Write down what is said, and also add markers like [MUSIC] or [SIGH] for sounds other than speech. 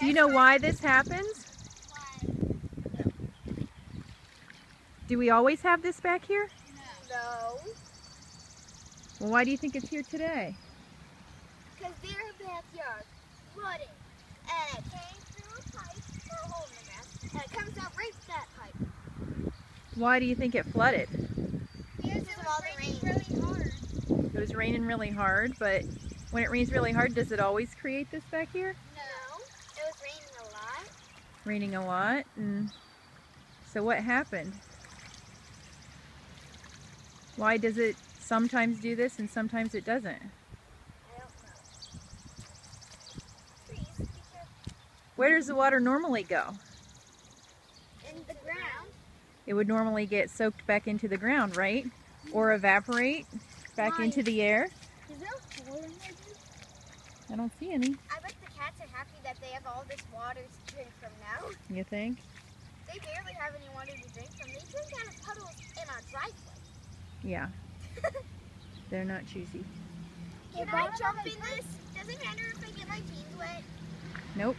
Do you know why this happens? Do we always have this back here? No. Well, why do you think it's here today? Because their backyard flooded. And it came through a pipe, or a hole in the ground, and it comes out right that pipe. Why do you think it flooded? Because of all the rain. really hard. It was raining really hard, but when it rains really hard, does it always create this back here? No. It was raining a lot. Raining a lot, and so what happened? Why does it sometimes do this and sometimes it doesn't? I don't know. Please. Where does the water normally go? In the ground. It would normally get soaked back into the ground, right? Or evaporate back Why? into the air. Is there a hole in there, dude? I don't see any. I bet the cats are happy that they have all this water to drink from. You think? They barely have any water to drink from. They drink out of puddles in our driveway. Yeah. [LAUGHS] They're not choosy. Can I jump in this? Does it matter if I get my jeans wet? Nope.